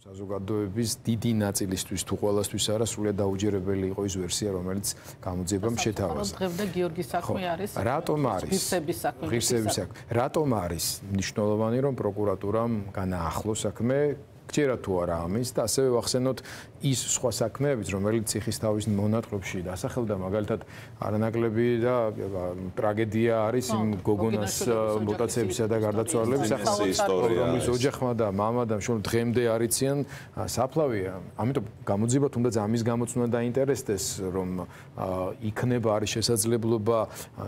საზოგადოების დიდი ნაწილისთვის თუ ყოველასთვის არა სრულიად დაუჯერებელი იყო ის ვერსია რომელიც გამოძიებამ შეთავაზა. დღევდა გიორგის საქმე არის. რატომ არის? ღირსების საქმე. ღირსების საქმე. რატომ არის მნიშვნელოვანი რომ პროკურატურამ განაახლოს საქმე გჯერა თუ არა ამის და ასევე ვახსენოთ ის სხვა საქმეებიც რომელიც ციხის თავის მონატრებში დასახელდა. მაგალითად არანაკლები და ტრაგედია არის იმ გოგონას მუტაციებისა და გარდაცვალების ისტორია რომელიც ოჯახმა და მამა და მშობლ დღემდე არიციან საფლავია. ამიტომ გამოძიება თუნდაც ამის გამოცნობა დაინტერესდეს რომ იქნება არის შესაძლებლობა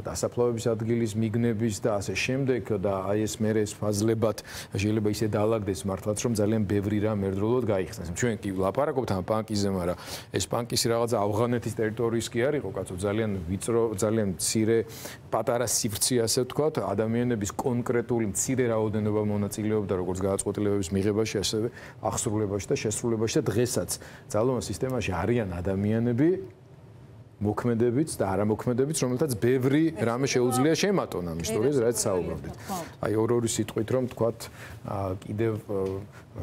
დასაფლავების ადგილის მიგნების და ასე შემდეგ და აი ეს მერე ეს ფაზლებად შეიძლება ისე დაალაგდეს მართლაც რომ ძალიან ბევრი ბევრი რამ ერთდროულად გაიხსნეს. ჩვენ კი ვლაპარაკობთ ამ ბანკიზე, მაგრამ ეს ბანკის რაღაცა ავღანეთის ტერიტორიის კი არ იყო, კაცო, ძალიან ვიწრო, ძალიან მცირე პატარა სივრცე ასე ვთქვათ, ადამიანების კონკრეტული მცირე რაოდენობა მონაწილეობდა როგორც გადაწყვეტილებების მიღებაში, ასევე აღსრულებაში და შესრულებაში და დღესაც ძალოვან სისტემაში არიან ადამიანები, მოქმედებიც და არამოქმედებიც, რომელთაც ბევრი რამე შეუძლია შემატონ ამ ისტორიას, რაც საუბრობდით. აი ორ-ორი სიტყვით რომ თქვათ, კიდევ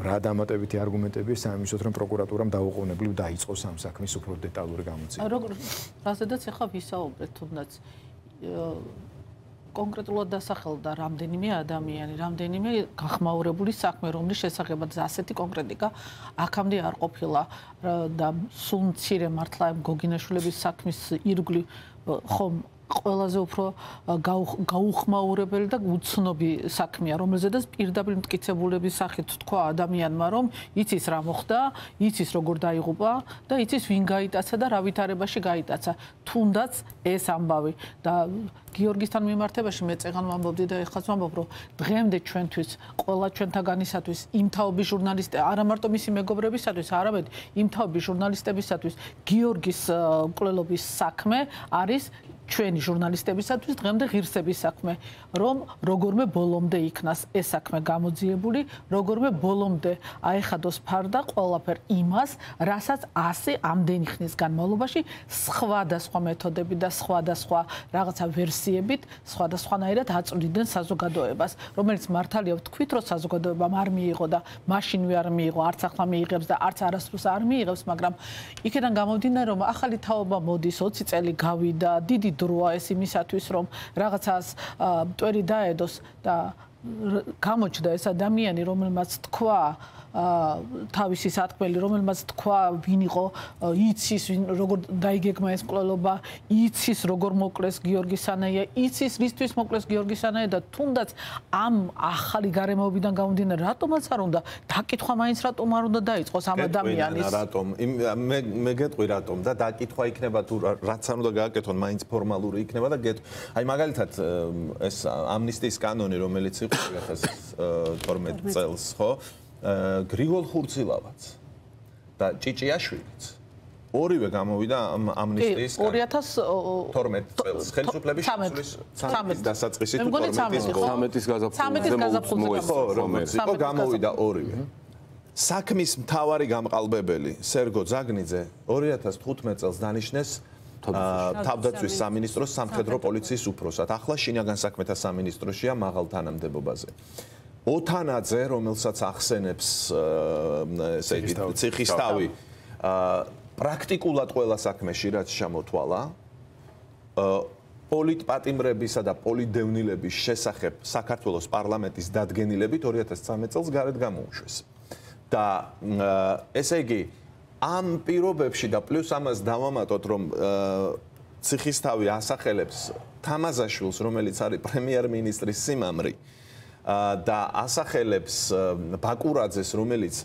რა დამატებითი არგუმენტები სამისოთ რომ პროკურატურამ დაუყოვნებლივ დაიწყოს ამ საქმის უფრო დეტალური გამოძიება. როგორ რაზედაც ახლა ვისაუბრეთ თუნდაც კონკრეტულად დასახელდა რამდენიმე ადამიანი, რამდენიმე გახმაურებული საქმე, რომლის შესახებაც ასეთი კონკრეტიკა აქამდე არ ყოფილა და სულ მცირე მართლა გოგინაშვილების საქმის ირგვლივ ხომ ყველაზე უფრო გაუხმაურებელი და უცნობი საქმეა, რომელზედაც პირდაპირ მტკიცებულების სახით თქვა ადამიანმა, რომ იცის რა მოხდა, იცის როგორ დაიღუპა და იცის ვინ გაიტაცა და რა ვითარებაში გაიტაცა. თუნდაც ეს ამბავი და გიორგისთან მიმართებაში მე წეგან ვამბობდი და ეხლაც ვამბობ, რომ დღემდე ჩვენთვის, ყველა ჩვენთაგანისათვის, იმთაობის ჟურნალისტი, არა მარტო მისი მეგობრებისათვის, არამედ იმთაობის ჟურნალისტებისათვის გიორგის მკვლელობის საქმე არის ჩვენი ჟურნალისტებისათვის დღემდე ღირსების საქმე, რომ როგორმე ბოლომდე იქნას ეს საქმე გამოძიებული, როგორმე ბოლომდე აეხადოს ფარდა ყველაფერ იმას, რასაც ასე ამდენი ხნის განმავლობაში სხვადასხვა მეთოდები და სხვადასხვა რაღაცა ვერსიებით სხვადასხვანაირად აწვდიდნენ საზოგადოებას, რომელიც მართალია ვთქვით, რომ საზოგადოებამ არ მიიღო და მაშინვე არ მიიღო, არც ახლა მიიღებს და არც არასდროს არ მიიღებს, მაგრამ იქიდან გამომდინარე, რომ ახალი თაობა მოდის 20 წელი გავიდა, დიდი დროა ეს იმისათვის რომ რაღაცას მტვერი დაედოს და გამოჩნდა ეს ადამიანი რომელმაც თქვა თავისი სათქმელი, რომელმაც თქვა, ვინ იყო, იცის, როგორ დაიგეგმა ეს მკვლელობა, იცის, როგორ მოკლეს გიორგი სანაია, იცის, რისთვის მოკლეს გიორგი სანაია და თუნდაც ამ ახალი გარემოებიდან გამომდინარე, რატომაც არ უნდა დაკითხვა მაინც რატომ არ უნდა დაიწყოს ამ ადამიანის? რატომ? მე მე გეტყვი რატომ და დაკითხვა იქნება თუ რაც არ უნდა გააკეთონ, მაინც ფორმალური იქნება და გეტყვი. აი მაგალითად ეს ამნისტიის კანონი, რომელიც იყო ახლა 12 წელს, ხო? გრიგოლ ხურცილავაც და ჭიჭიაშვილიც ორივე გამოვიდა ამ ამნისტიის 2012 წელს. ხელისუფლების შესulis 13 დასაწყისი თუ 13-ის გაზაფხულზე ხო რომელიც იყო გამოვიდა ორივე. საქმის მთავარი გამყალბებელი სერგო ზაგნიძე 2015 წელს დანიშნეს თავდაცვის სამინისტროს სამხედრო. პოლიციის უფროსად. ახლა შინაგან საქმეთა სამინისტროშია მაღალ თანამდებობაზე ოთანაძე, რომელსაც ახსენებს ესე იგი ციხისთავი, პრაქტიკულად ყველა საქმეში რაც შემოთვალა, პოლიტპატიმრებისა და პოლიდევნილების შესახებ საქართველოს პარლამენტის დადგენილებით 2013 წელს გარეთ გამოუშვეს. და ესე იგი ამ პირობებში და პლუს ამას დავამატოთ რომ ციხისთავი ასახელებს თამაზაშვილს რომელიც არის პრემიერ-მინისტრის სიმამრი და ასახელებს ბაკურაძეს, რომელიც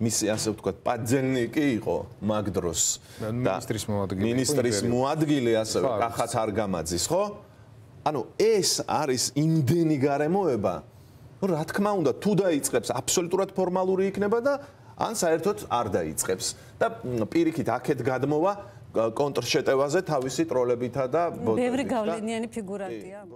მისი ასე ვთქვათ, პაძელნიკი იყო მაგ დროს და მინისტრის მოადგილე. მინისტრის მოადგილე ასევე კახაც არგამაძის, ხო? ანუ ეს არის იმდენი გარემოება, რა თქმა უნდა, თუ დაიწყებს, აბსოლუტურად ფორმალური იქნება და ან საერთოდ არ დაიწყებს. და პირიქით აქეთ გადმოვა კონტრშეტევაზე თავისი ტროლებითა და ბევრი გავლენიანი ფიგურატია.